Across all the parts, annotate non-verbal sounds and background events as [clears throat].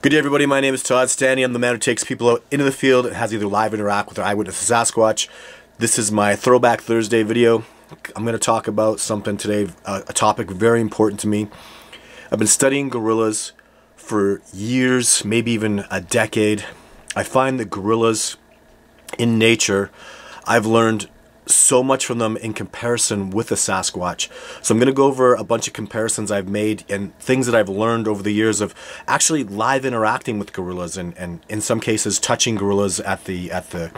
Good day everybody, my name is Todd Standing. I'm the man who takes people out into the field and has either live interact with their eyewitness Sasquatch. This is my Throwback Thursday video. I'm going to talk about something today, uh, a topic very important to me. I've been studying gorillas for years, maybe even a decade. I find that gorillas in nature, I've learned so much from them in comparison with the Sasquatch. So I'm going to go over a bunch of comparisons I've made and things that I've learned over the years of actually live interacting with gorillas and, and in some cases touching gorillas at the at the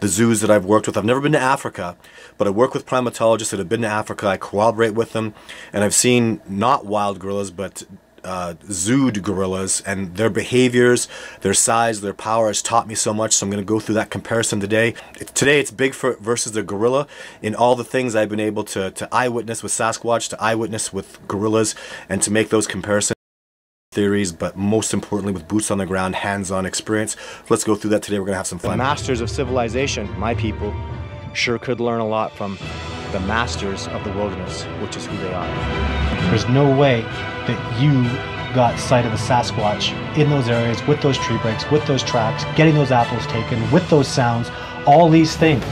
the zoos that I've worked with. I've never been to Africa, but I work with primatologists that have been to Africa. I cooperate with them, and I've seen not wild gorillas, but uh, zooed gorillas and their behaviors, their size, their power has taught me so much. So I'm going to go through that comparison today. Today it's Bigfoot versus the gorilla in all the things I've been able to, to eyewitness with Sasquatch, to eyewitness with gorillas, and to make those comparisons theories, but most importantly with boots on the ground, hands-on experience. Let's go through that today. We're going to have some fun. The masters of civilization, my people, sure could learn a lot from the masters of the wilderness, which is who they are. There's no way that you got sight of a Sasquatch in those areas with those tree breaks, with those tracks, getting those apples taken, with those sounds, all these things.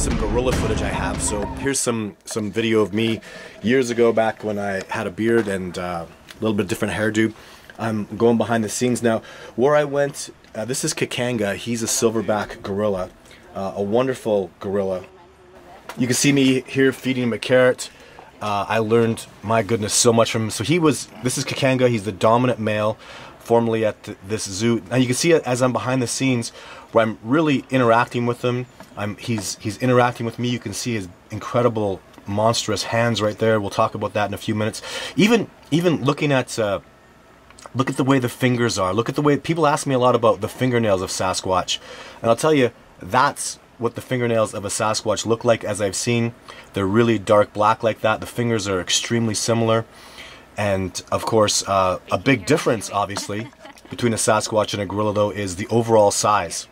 Some gorilla footage I have. So here's some some video of me years ago back when I had a beard and uh, a little bit different hairdo. I'm going behind the scenes now. Where I went, uh, this is Kakanga. He's a silverback gorilla, uh, a wonderful gorilla. You can see me here feeding him a carrot. Uh, I learned, my goodness, so much from him. So he was, this is Kakanga. He's the dominant male formerly at th this zoo. Now you can see as I'm behind the scenes where I'm really interacting with him. I'm, he's, he's interacting with me. You can see his incredible, monstrous hands right there. We'll talk about that in a few minutes. Even, even looking at, uh, look at the way the fingers are. Look at the way, people ask me a lot about the fingernails of Sasquatch. And I'll tell you, that's what the fingernails of a Sasquatch look like as I've seen. They're really dark black like that. The fingers are extremely similar. And of course, uh, a big difference, obviously, between a Sasquatch and a gorilla, though, is the overall size.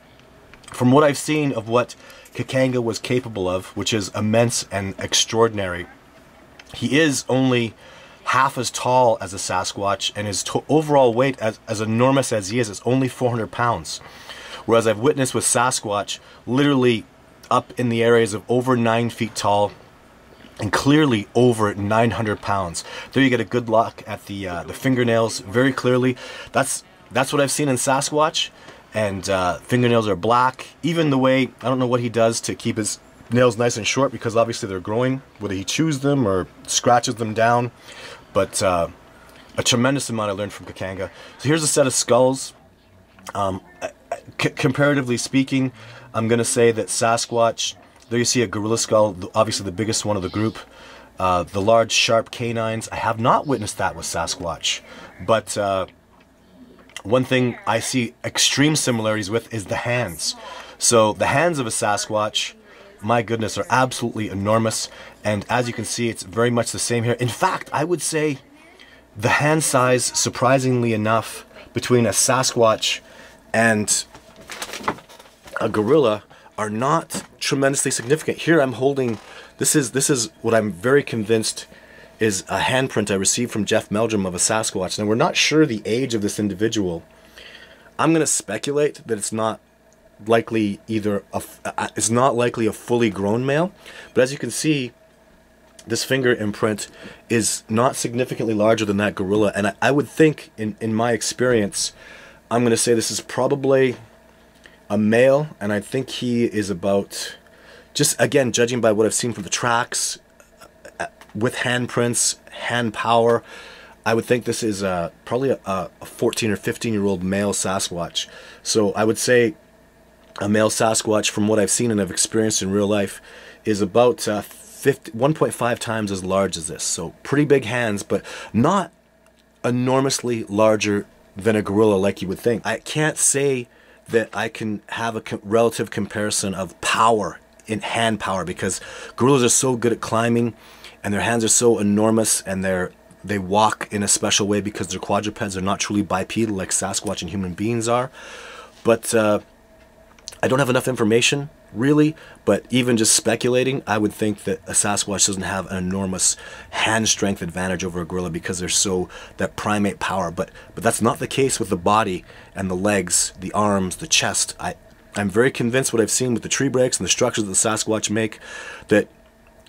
From what I've seen of what Kakanga was capable of, which is immense and extraordinary, he is only half as tall as a Sasquatch, and his overall weight, as, as enormous as he is, is only 400 pounds. Whereas I've witnessed with Sasquatch, literally up in the areas of over 9 feet tall, and clearly over 900 pounds. There you get a good look at the uh, the fingernails very clearly. That's that's what I've seen in Sasquatch, and uh, fingernails are black. Even the way I don't know what he does to keep his nails nice and short because obviously they're growing. Whether he chews them or scratches them down, but uh, a tremendous amount I learned from Kakanga. So here's a set of skulls. Um, comparatively speaking, I'm gonna say that Sasquatch there you see a gorilla skull, obviously the biggest one of the group. Uh, the large sharp canines, I have not witnessed that with Sasquatch. But uh, one thing I see extreme similarities with is the hands. So the hands of a Sasquatch, my goodness, are absolutely enormous. And as you can see, it's very much the same here. In fact, I would say the hand size, surprisingly enough, between a Sasquatch and a gorilla are not tremendously significant. Here I'm holding, this is, this is what I'm very convinced is a handprint I received from Jeff Meldrum of a Sasquatch. Now we're not sure the age of this individual. I'm going to speculate that it's not likely either, a, it's not likely a fully grown male. But as you can see, this finger imprint is not significantly larger than that gorilla. And I, I would think, in, in my experience, I'm going to say this is probably a male, and I think he is about, just again, judging by what I've seen from the tracks, uh, with handprints, hand power, I would think this is uh, probably a, a 14 or 15 year old male Sasquatch. So I would say a male Sasquatch, from what I've seen and have experienced in real life, is about uh, 1.5 times as large as this. So pretty big hands, but not enormously larger than a gorilla like you would think. I can't say that I can have a co- relative comparison of power in hand power because gorillas are so good at climbing and their hands are so enormous and they're they walk in a special way because they're quadrupeds are not truly bipedal like Sasquatch and human beings are. But uh, I don't have enough information really, but even just speculating, I would think that a Sasquatch doesn't have an enormous hand strength advantage over a gorilla because they're so that primate power. But but that's not the case with the body and the legs, the arms, the chest. I I'm very convinced what I've seen with the tree breaks and the structures that the Sasquatch make that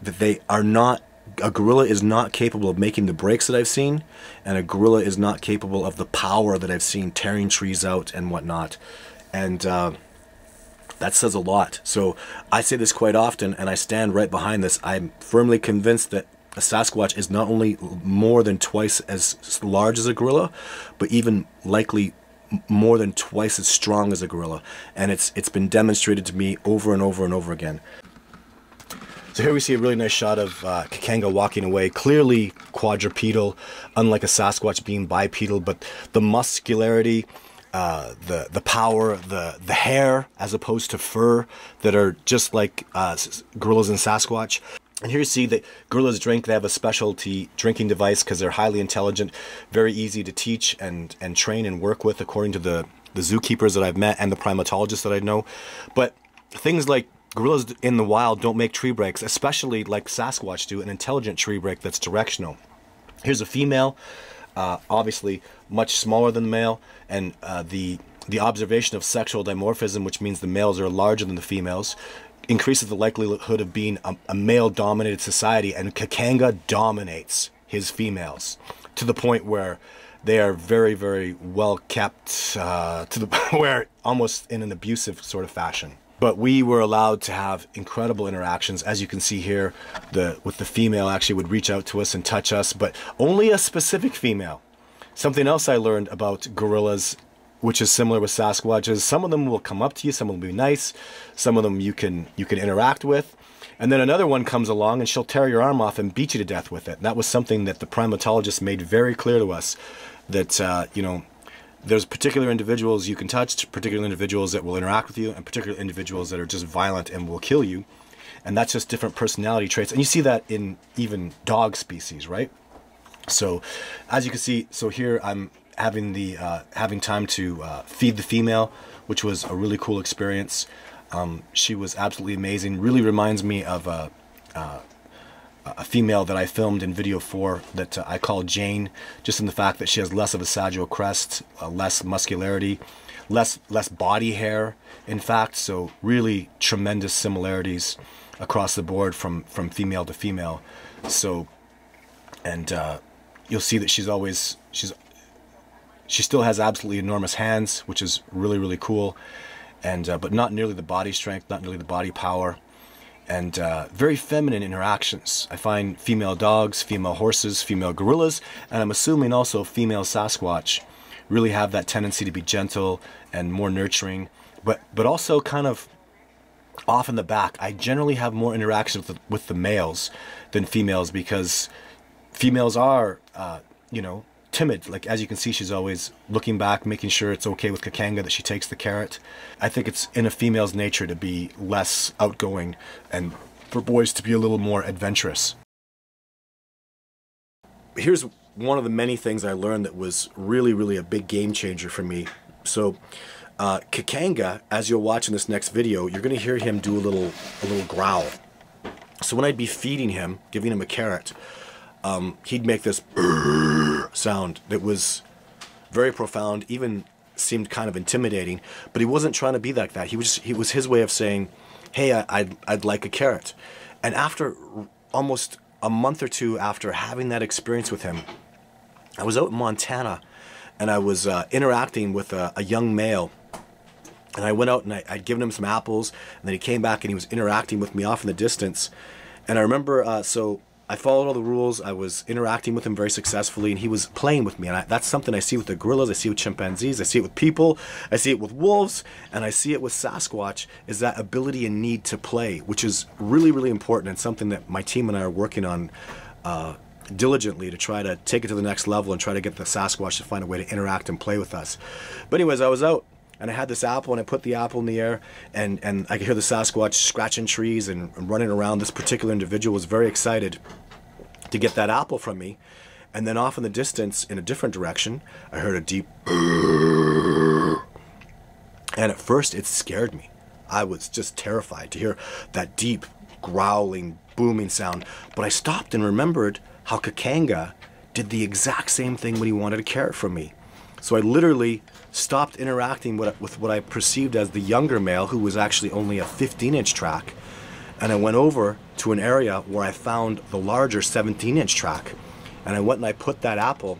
that they are not a gorilla is not capable of making the breaks that I've seen, and a gorilla is not capable of the power that I've seen tearing trees out and whatnot. And uh, that says a lot. So I say this quite often, and I stand right behind this. I'm firmly convinced that a Sasquatch is not only more than twice as large as a gorilla, but even likely more than twice as strong as a gorilla. And it's it's been demonstrated to me over and over and over again. So here we see a really nice shot of uh, Kakanga walking away, clearly quadrupedal, unlike a Sasquatch being bipedal, but the muscularity, uh, the the power, the the hair as opposed to fur that are just like uh, gorillas and Sasquatch. And here you see that gorillas drink. They have a specialty drinking device because they're highly intelligent, very easy to teach and and train and work with, according to the the zookeepers that I've met and the primatologists that I know. But things like gorillas in the wild don't make tree breaks, especially like Sasquatch do, an intelligent tree break that's directional. Here's a female, uh, obviously much smaller than the male, and uh, the the observation of sexual dimorphism, which means the males are larger than the females, increases the likelihood of being a, a male-dominated society, and Kakanga dominates his females to the point where they are very, very well kept uh, to the [laughs] where almost in an abusive sort of fashion but we were allowed to have incredible interactions. As you can see here the with the female actually would reach out to us and touch us but only a specific female. Something else i learned about gorillas which is similar with sasquatch is some of them will come up to you some will be nice some of them you can you can interact with. And then another one comes along and she'll tear your arm off and beat you to death with it. And that was something that the primatologist made very clear to us that uh, you know there's particular individuals you can touch, particular individuals that will interact with you, and particular individuals that are just violent and will kill you. And that's just different personality traits. And you see that in even dog species, right? So, as you can see, so here I'm having the uh, having time to uh, feed the female, which was a really cool experience. Um, she was absolutely amazing. Really reminds me of a, uh, a female that I filmed in video for that uh, I call Jane, just in the fact that she has less of a sagittal crest, uh, less muscularity, less less body hair. In fact, so really tremendous similarities across the board from from female to female. So, and uh, you'll see that she's always she's she still has absolutely enormous hands, which is really really cool, and uh, but not nearly the body strength, not nearly the body power and uh, very feminine interactions. I find female dogs, female horses, female gorillas, and I'm assuming also female Sasquatch really have that tendency to be gentle and more nurturing, but but also kind of off in the back. I generally have more interaction with the, with the males than females because females are, uh, you know, timid. Like as you can see, she's always looking back, making sure it's okay with Kakanga that she takes the carrot. I think it's in a female's nature to be less outgoing and for boys to be a little more adventurous. Here's one of the many things I learned that was really, really a big game changer for me. So, uh, Kakanga, as you'll watch in this next video, you're going to hear him do a little, a little growl. So when I'd be feeding him, giving him a carrot, um, he'd make this [laughs] sound that was very profound, even seemed kind of intimidating. But he wasn't trying to be like that. He was he was his way of saying, "Hey, I, I'd I'd like a carrot." And after almost a month or two after having that experience with him, I was out in Montana, and I was uh, interacting with a, a, young male. And I went out and I, would given him some apples, and then he came back and he was interacting with me off in the distance. And I remember, uh, so I followed all the rules. I was interacting with him very successfully, and he was playing with me. And I, that's something I see with the gorillas. I see with chimpanzees. I see it with people. I see it with wolves, and I see it with Sasquatch. Is that ability and need to play, which is really, really important, and something that my team and I are working on. Uh, diligently to try to take it to the next level and try to get the Sasquatch to find a way to interact and play with us. But anyways, I was out and I had this apple, and I put the apple in the air, and and I could hear the Sasquatch scratching trees and, and running around. This particular individual was very excited to get that apple from me, and then off in the distance, in a different direction, I heard a deep. [clears throat] And at first, it scared me. I was just terrified to hear that deep, growling, booming sound. But I stopped and remembered how Kakanga did the exact same thing when he wanted a carrot from me. So I literally stopped interacting with, with what I perceived as the younger male, who was actually only a 15 inch track, and I went over to an area where I found the larger 17 inch track. And I went and I put that apple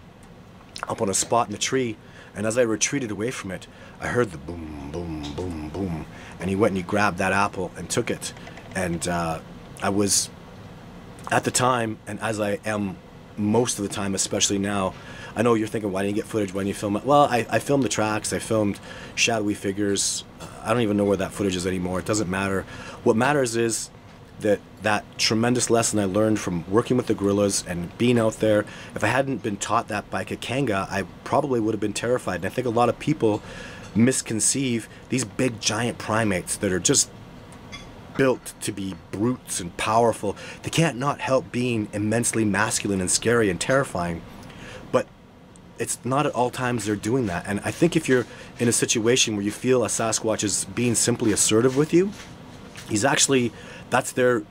up on a spot in the tree, and as I retreated away from it, I heard the boom, boom, boom, boom. And he went and he grabbed that apple and took it. And uh, I was, at the time, and as I am most of the time, especially now, I know you're thinking, why didn't you get footage? Why didn't you film it? Well, I, I filmed the tracks, I filmed shadowy figures. Uh, I don't even know where that footage is anymore. It doesn't matter. What matters is that that tremendous lesson I learned from working with the gorillas and being out there. If I hadn't been taught that by Kakanga, I probably would have been terrified. And I think a lot of people misconceive these big giant primates that are just built to be brutes and powerful. They can't not help being immensely masculine and scary and terrifying. It's not at all times they're doing that. And I think if you're in a situation where you feel a Sasquatch is being simply assertive with you, he's actually that's their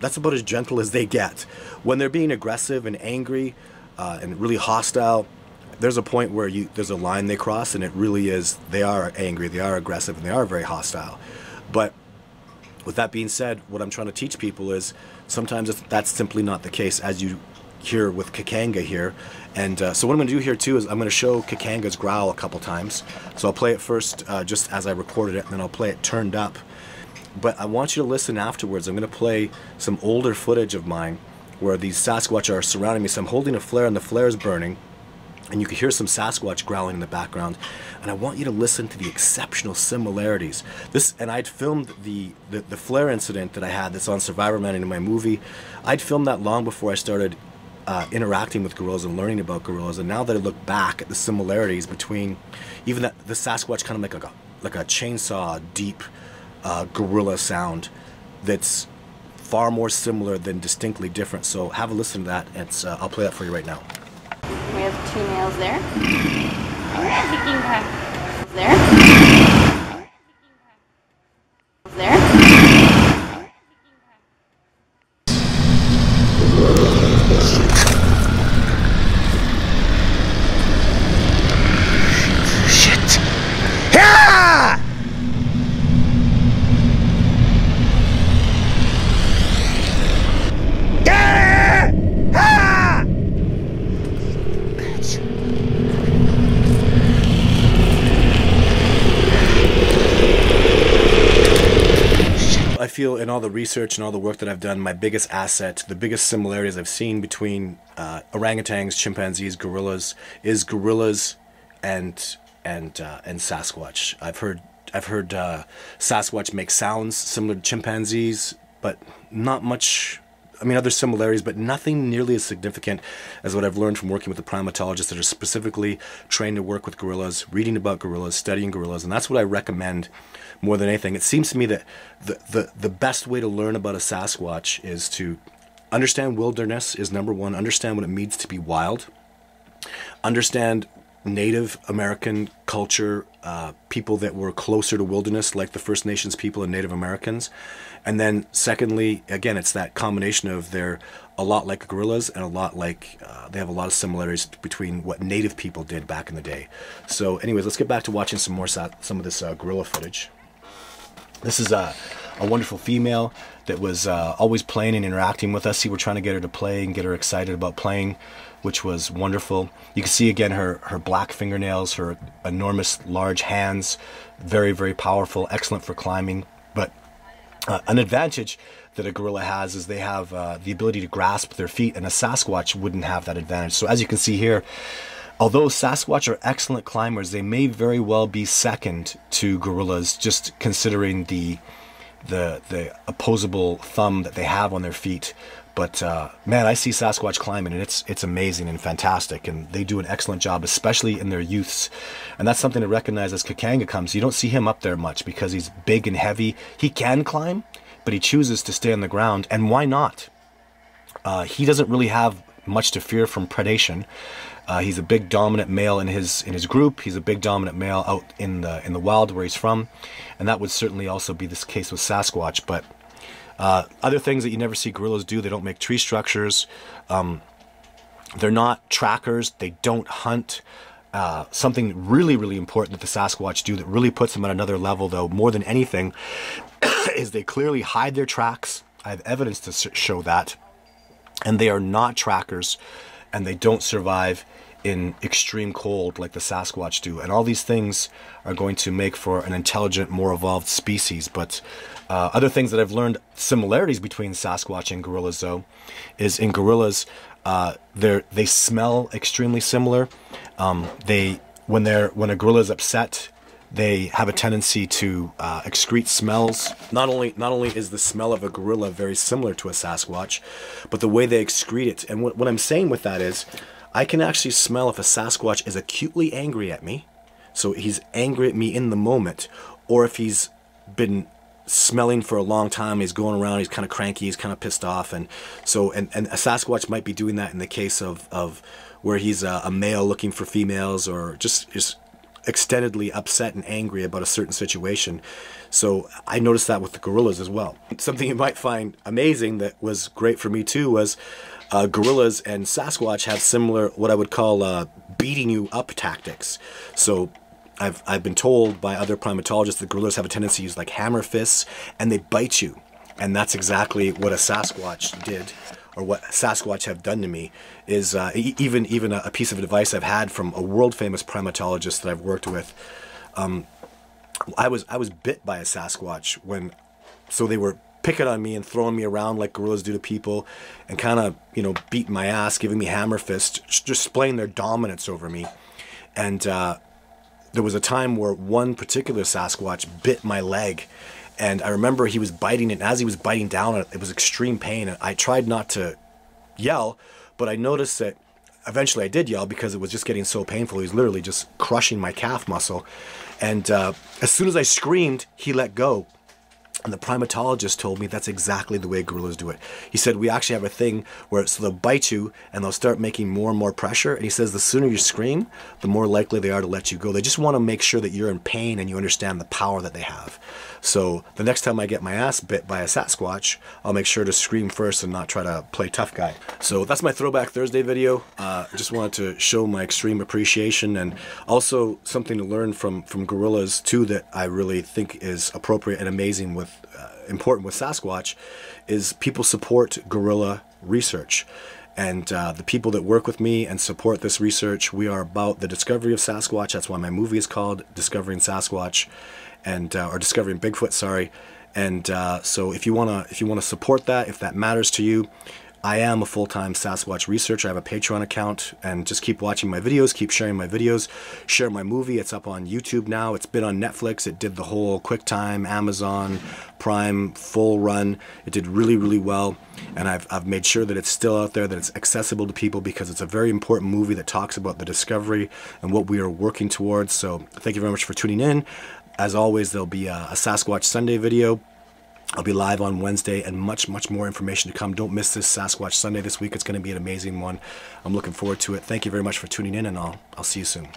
that's about as gentle as they get. When they're being aggressive and angry uh, and really hostile, there's a point where you there's a line they cross, and it really is they are angry, they are aggressive, and they are very hostile. But with that being said, what I'm trying to teach people is sometimes that's simply not the case, as you hear with Kakanga here. And uh, so what I'm going to do here too is I'm going to show Kakanga's growl a couple times. So I'll play it first uh, just as I recorded it, and then I'll play it turned up. But I want you to listen afterwards. I'm going to play some older footage of mine where these Sasquatch are surrounding me. So I'm holding a flare and the flare is burning and you can hear some Sasquatch growling in the background. And I want you to listen to the exceptional similarities. This, and I'd filmed the, the, the flare incident that I had that's on Survivor Man in my movie. I'd filmed that long before I started uh, interacting with gorillas and learning about gorillas. And now that I look back at the similarities between even that the Sasquatch kind of make like a like a chainsaw deep uh, gorilla sound that's far more similar than distinctly different. So have a listen to that. It's uh, I'll play that for you right now. We have two males there. [laughs] There. There. I feel in all the research and all the work that I've done, my biggest asset, the biggest similarities I've seen between uh, orangutans, chimpanzees, gorillas, is gorillas and and uh, and Sasquatch. I've heard I've heard uh, Sasquatch make sounds similar to chimpanzees, but not much. I mean, other similarities, but nothing nearly as significant as what I've learned from working with the primatologists that are specifically trained to work with gorillas, reading about gorillas, studying gorillas, and that's what I recommend more than anything. It seems to me that the, the, the best way to learn about a Sasquatch is to understand wilderness is number one, understand what it means to be wild, understand Native American culture, uh, people that were closer to wilderness, like the First Nations people and Native Americans. And then, secondly, again, it's that combination of they're a lot like gorillas and a lot like uh, they have a lot of similarities between what Native people did back in the day. So, anyways, let's get back to watching some more some of this uh, gorilla footage. This is a, a wonderful female that was uh, always playing and interacting with us. See, we're trying to get her to play and get her excited about playing, which was wonderful. You can see again her, her black fingernails, her enormous large hands, very, very powerful, excellent for climbing. But uh, an advantage that a gorilla has is they have uh, the ability to grasp their feet, and a Sasquatch wouldn't have that advantage. So, as you can see here, although Sasquatch are excellent climbers, they may very well be second to gorillas, just considering the the the opposable thumb that they have on their feet. But uh, man, I see Sasquatch climbing, and it's it's amazing and fantastic, and they do an excellent job, especially in their youths. And that's something to recognize as Kakanga comes. You don't see him up there much because he's big and heavy. He can climb, but he chooses to stay on the ground, and why not? Uh, he doesn't really have much to fear from predation. Uh, he's a big dominant male in his in his group. He's a big dominant male out in the in the wild where he's from, and that would certainly also be this case with Sasquatch. But uh, other things that you never see gorillas do, they don't make tree structures. Um, they're not trackers. They don't hunt. Uh, something really, really important that the Sasquatch do that really puts them at another level, though, more than anything, [coughs] is they clearly hide their tracks. I have evidence to show that. And they are not trackers, and they don't survive in extreme cold like the Sasquatch do. And all these things are going to make for an intelligent, more evolved species. But uh, other things that I've learned similarities between Sasquatch and gorillas, though, is in gorillas, uh, they smell extremely similar. Um, they when they're when a gorilla is upset, they have a tendency to uh, excrete smells. Not only not only is the smell of a gorilla very similar to a Sasquatch, but the way they excrete it. And what, what I'm saying with that is, I can actually smell if a Sasquatch is acutely angry at me, so he's angry at me in the moment, or if he's been smelling for a long time. He's going around. He's kind of cranky. He's kind of pissed off, and so and, and a Sasquatch might be doing that in the case of of where he's a, a male looking for females, or just just extendedly upset and angry about a certain situation. So I noticed that with the gorillas as well. Something you might find amazing that was great for me too was uh, gorillas and Sasquatch have similar, what I would call uh, beating you up tactics. So I've, I've been told by other primatologists that gorillas have a tendency to use like hammer fists and they bite you. And that's exactly what a Sasquatch did or what Sasquatch have done to me is uh, even even a, piece of advice I've had from a world famous primatologist that I've worked with. Um, I was I was bit by a Sasquatch when, so they were picking on me and throwing me around like gorillas do to people, and kind of you know beating my ass, giving me hammer fists, just displaying their dominance over me, and. Uh, there was a time where one particular Sasquatch bit my leg, and I remember he was biting it. And as he was biting down, it was extreme pain. And I tried not to yell, but I noticed that eventually I did yell because it was just getting so painful. He was literally just crushing my calf muscle. And uh, as soon as I screamed, he let go. And the primatologist told me that's exactly the way gorillas do it. He said, We actually have a thing where so they'll bite you and they'll start making more and more pressure. And he says, The sooner you scream, the more likely they are to let you go. They just want to make sure that you're in pain and you understand the power that they have. So the next time I get my ass bit by a Sasquatch, I'll make sure to scream first and not try to play tough guy. So that's my Throwback Thursday video. Uh, just wanted to show my extreme appreciation and also something to learn from, from gorillas too that I really think is appropriate and amazing with uh, important with Sasquatch is people support gorilla research. And uh, the people that work with me and support this research, we are about the discovery of Sasquatch. That's why my movie is called Discovering Sasquatch and uh, or discovering Bigfoot. Sorry. And uh, so if you wanna if you wanna support that, if that matters to you, I am a full-time Sasquatch researcher. I have a Patreon account and just keep watching my videos, keep sharing my videos, share my movie. It's up on YouTube now. It's been on Netflix. It did the whole QuickTime, Amazon, Prime full run. It did really, really well. And I've, I've made sure that it's still out there, that it's accessible to people because it's a very important movie that talks about the discovery and what we are working towards. So thank you very much for tuning in. As always, there'll be a, a Sasquatch Sunday video. I'll be live on Wednesday and much, much more information to come. Don't miss this Sasquatch Sunday this week. It's going to be an amazing one. I'm looking forward to it. Thank you very much for tuning in, and I'll, I'll see you soon.